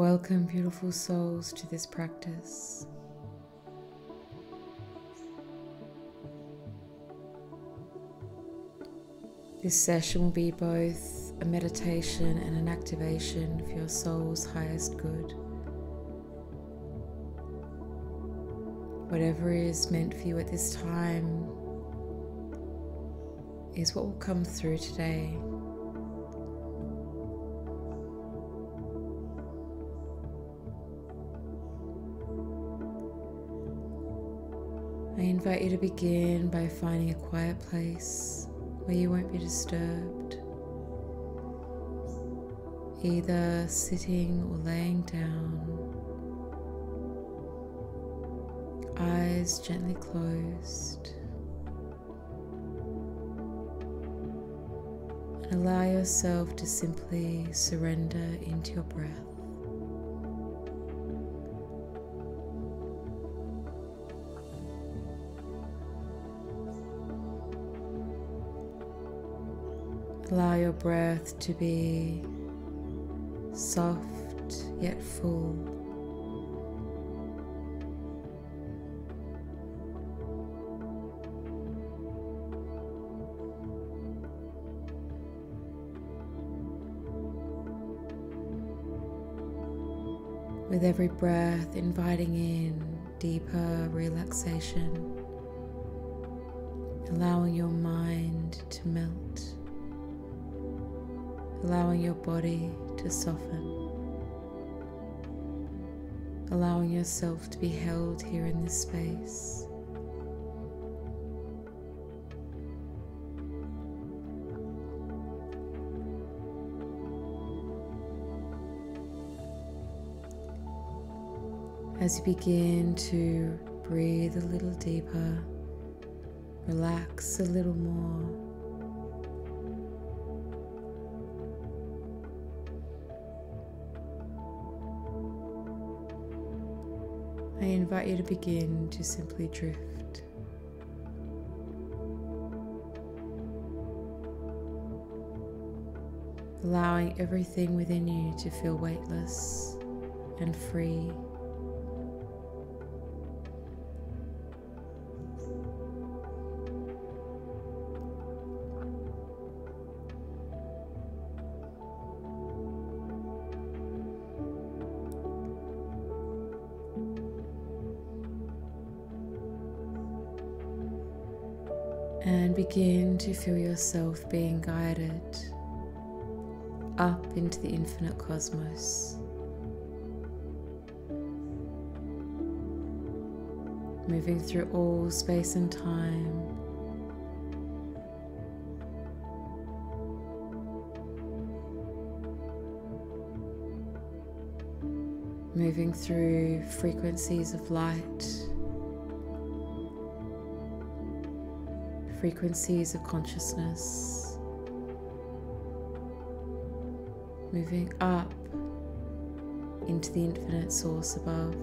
Welcome, beautiful souls, to this practice. This session will be both a meditation and an activation for your soul's highest good. Whatever is meant for you at this time is what will come through today. Invite you to begin by finding a quiet place where you won't be disturbed, either sitting or laying down, eyes gently closed. And allow yourself to simply surrender into your breath. Allow your breath to be soft yet full. With every breath, inviting in deeper relaxation, allowing your mind to melt allowing your body to soften, allowing yourself to be held here in this space. As you begin to breathe a little deeper, relax a little more. Invite you to begin to simply drift. Allowing everything within you to feel weightless and free. And begin to feel yourself being guided up into the infinite cosmos. Moving through all space and time. Moving through frequencies of light frequencies of consciousness, moving up into the infinite source above.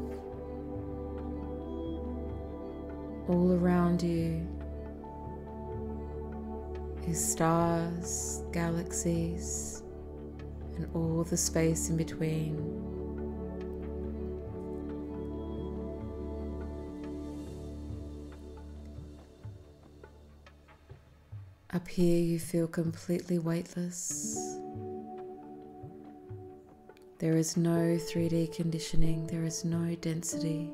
All around you is stars, galaxies, and all the space in between. Here, you feel completely weightless. There is no 3D conditioning, there is no density,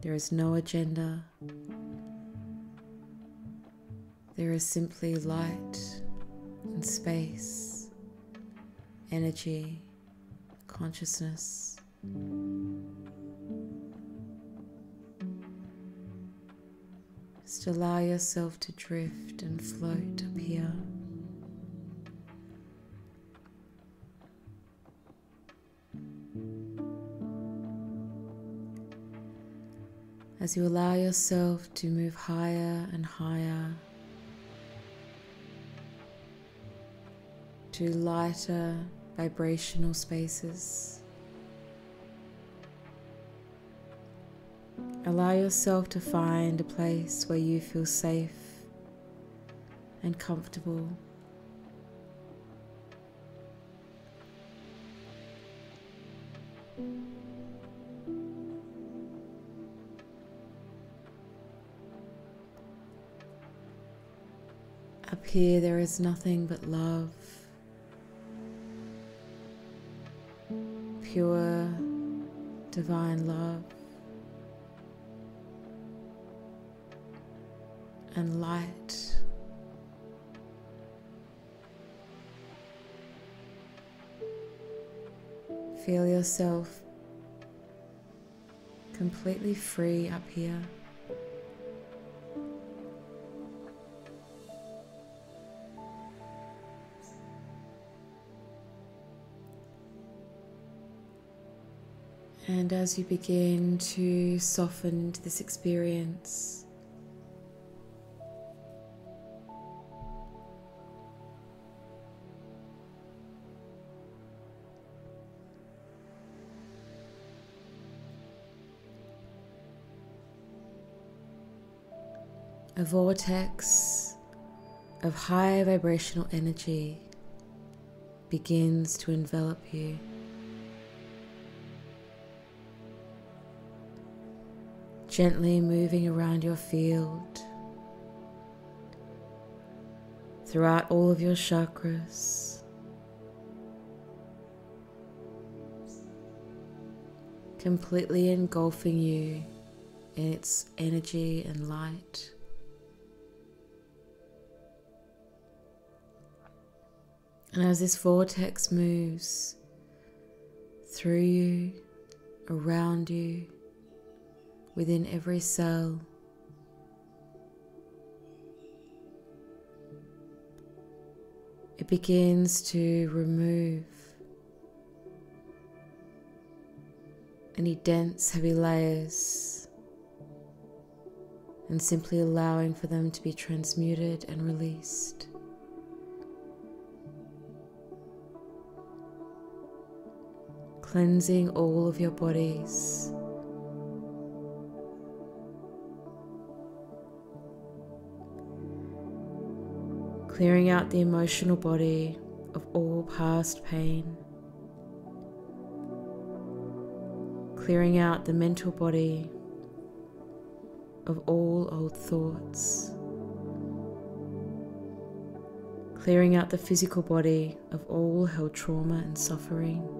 there is no agenda. There is simply light and space, energy, consciousness. Allow yourself to drift and float up here. As you allow yourself to move higher and higher to lighter vibrational spaces. Allow yourself to find a place where you feel safe and comfortable. Up here, there is nothing but love, pure, divine love. And light. Feel yourself completely free up here. And as you begin to soften this experience, a vortex of high vibrational energy begins to envelop you. gently moving around your field throughout all of your chakras. Completely engulfing you in its energy and light. And as this vortex moves through you, around you, within every cell. It begins to remove any dense, heavy layers and simply allowing for them to be transmuted and released. Cleansing all of your bodies. clearing out the emotional body of all past pain, clearing out the mental body of all old thoughts, clearing out the physical body of all held trauma and suffering.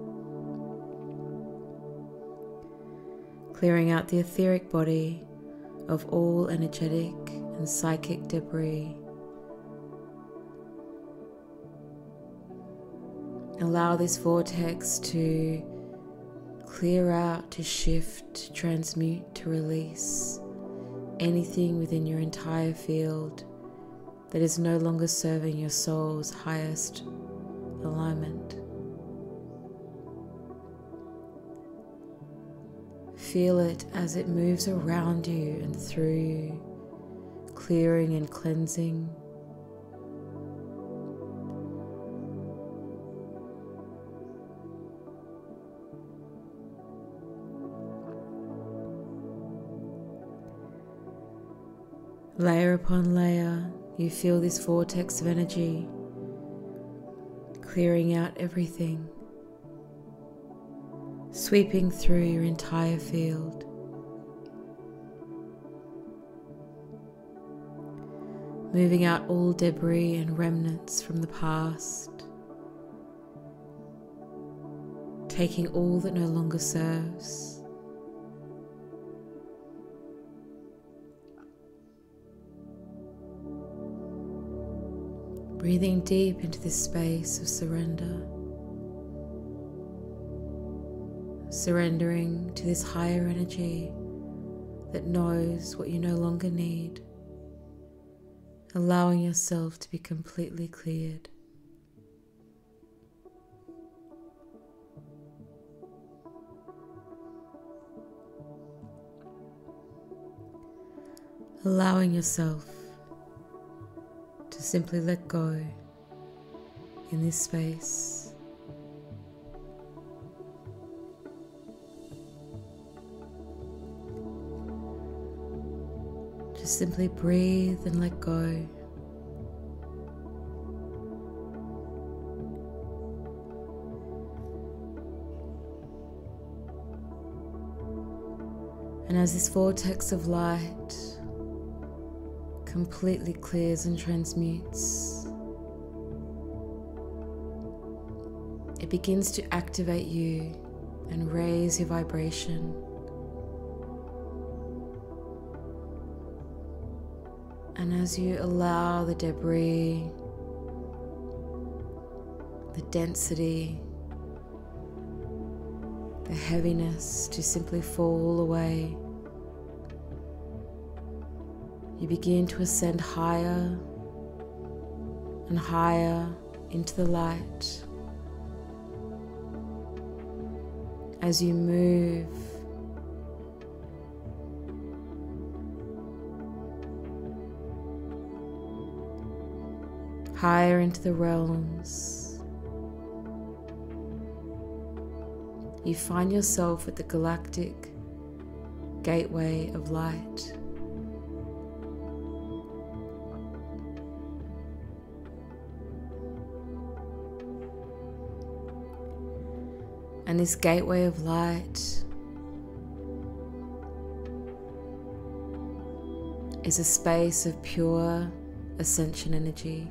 Clearing out the etheric body of all energetic and psychic debris Allow this vortex to clear out, to shift, to transmute, to release anything within your entire field that is no longer serving your soul's highest alignment. Feel it as it moves around you and through you, clearing and cleansing. Layer upon layer, you feel this vortex of energy clearing out everything, sweeping through your entire field. Moving out all debris and remnants from the past, taking all that no longer serves. Breathing deep into this space of surrender. Surrendering to this higher energy that knows what you no longer need. Allowing yourself to be completely cleared. Allowing yourself to simply let go in this space. Simply breathe and let go. And as this vortex of light completely clears and transmutes. It begins to activate you and raise your vibration. And as you allow the debris, the density, the heaviness to simply fall away, you begin to ascend higher and higher into the light. As you move higher into the realms, you find yourself at the galactic gateway of light. And this gateway of light is a space of pure ascension energy.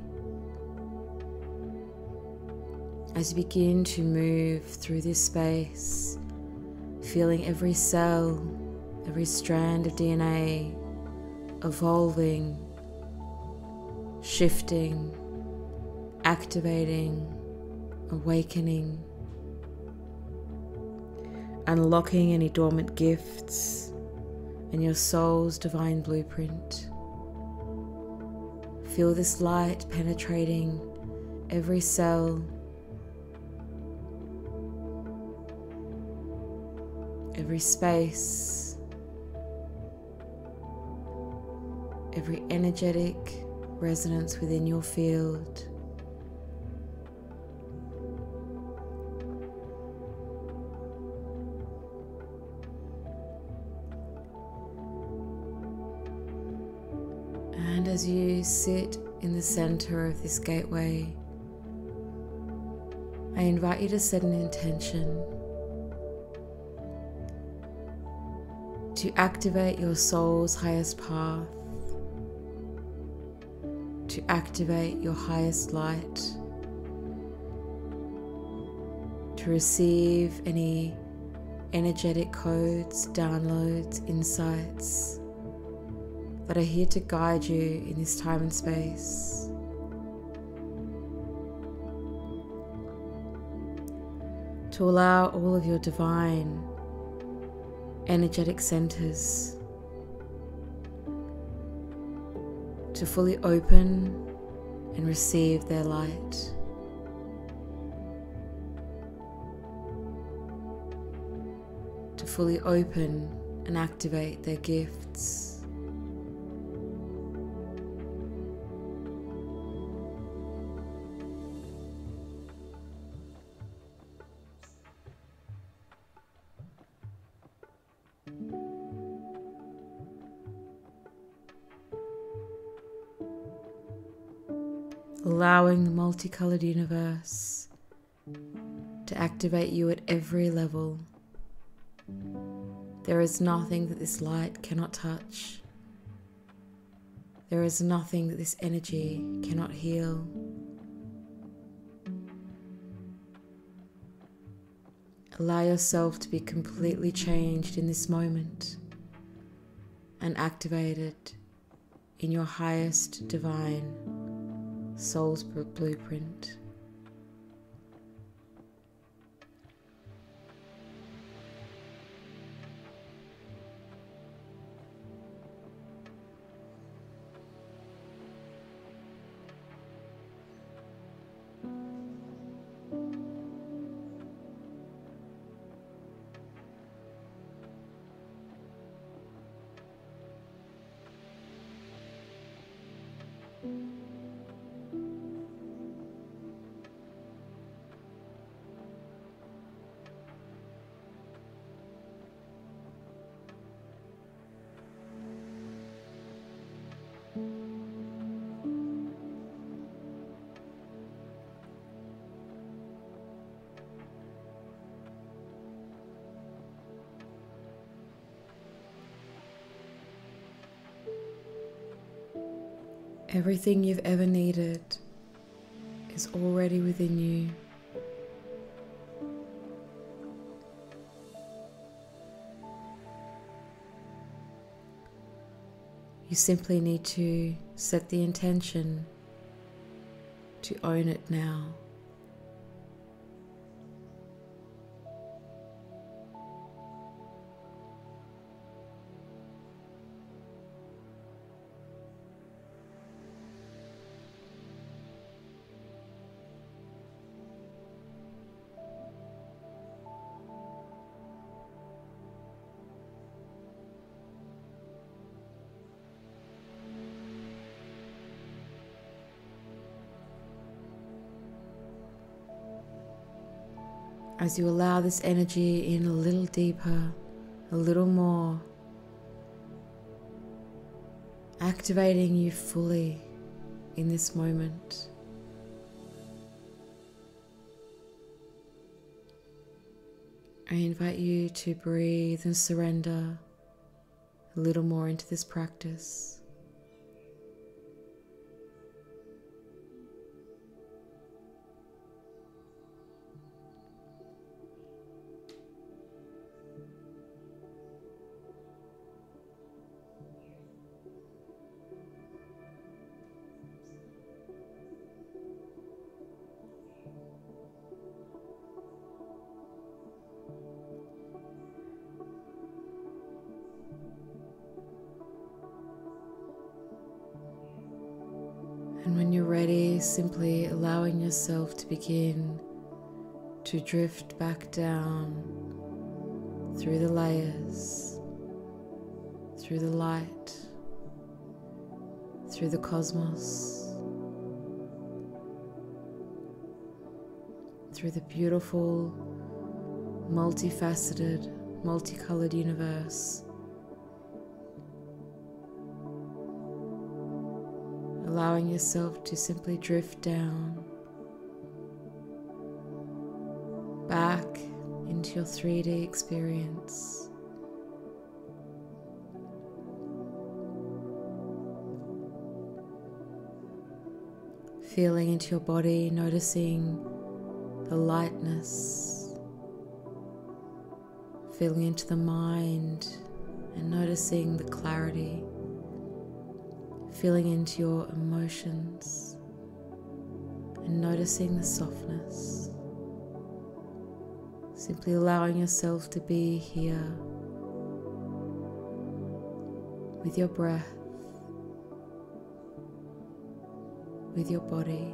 As you begin to move through this space, feeling every cell, every strand of DNA evolving, shifting, activating, awakening unlocking any dormant gifts in your soul's divine blueprint. Feel this light penetrating every cell, every space, every energetic resonance within your field. And as you sit in the center of this gateway, I invite you to set an intention to activate your soul's highest path, to activate your highest light, to receive any energetic codes, downloads, insights that are here to guide you in this time and space. To allow all of your divine energetic centers to fully open and receive their light. To fully open and activate their gifts. Allowing the multicolored universe to activate you at every level. There is nothing that this light cannot touch. There is nothing that this energy cannot heal. Allow yourself to be completely changed in this moment and activated in your highest divine Soul's Blueprint. Everything you've ever needed is already within you. You simply need to set the intention to own it now. As you allow this energy in a little deeper, a little more, activating you fully in this moment. I invite you to breathe and surrender a little more into this practice. When you're ready, simply allowing yourself to begin to drift back down through the layers, through the light, through the cosmos, through the beautiful, multifaceted, multicolored universe allowing yourself to simply drift down. Back into your 3D experience. Feeling into your body, noticing the lightness, feeling into the mind, and noticing the clarity feeling into your emotions and noticing the softness. Simply allowing yourself to be here with your breath, with your body,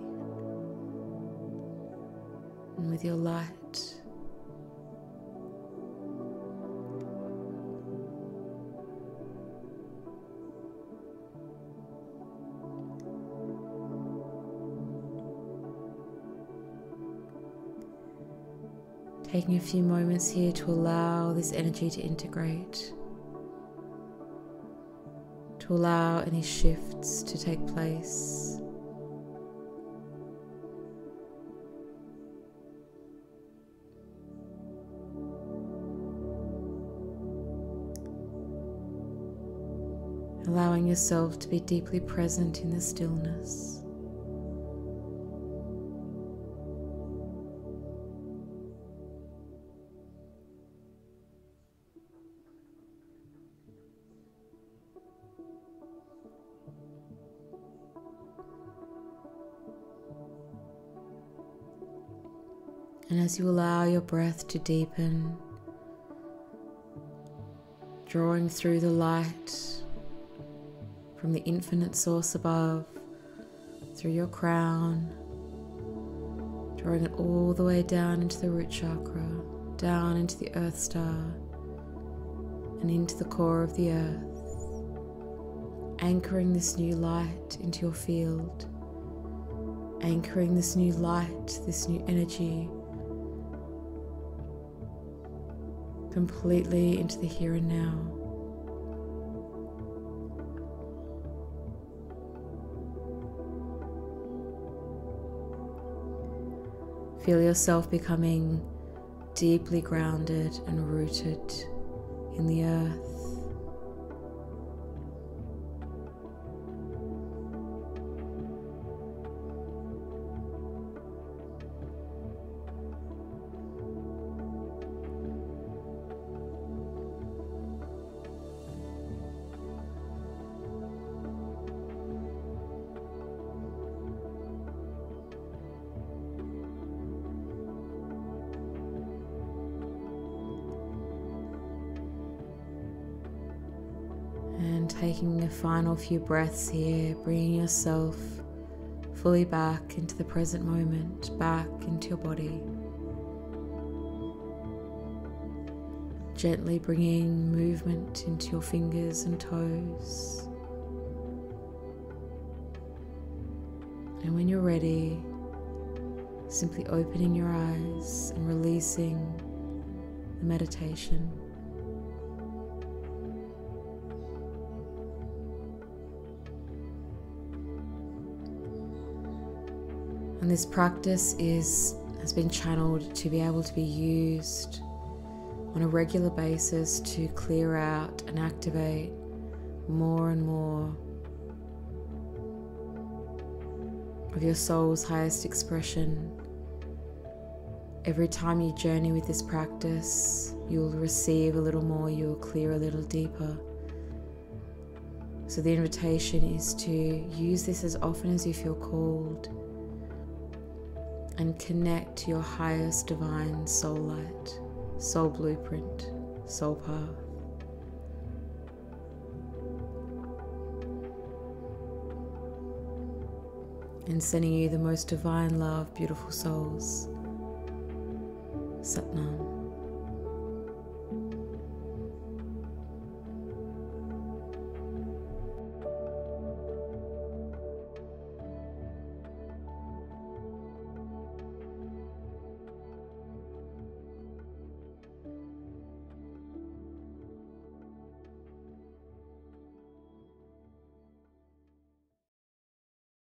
and with your light. Taking a few moments here to allow this energy to integrate, to allow any shifts to take place. Allowing yourself to be deeply present in the stillness. And as you allow your breath to deepen, drawing through the light from the infinite source above, through your crown, drawing it all the way down into the root chakra, down into the earth star, and into the core of the earth, anchoring this new light into your field, anchoring this new light, this new energy completely into the here and now. Feel yourself becoming deeply grounded and rooted in the earth. Taking a final few breaths here, bringing yourself fully back into the present moment, back into your body. Gently bringing movement into your fingers and toes. And when you're ready, simply opening your eyes and releasing the meditation. And this practice is has been channeled to be able to be used on a regular basis to clear out and activate more and more of your soul's highest expression. Every time you journey with this practice, you'll receive a little more, you'll clear a little deeper. So, the invitation is to use this as often as you feel called and connect to your highest divine soul light, soul blueprint, soul path. and sending you the most divine love, beautiful souls. Satnam.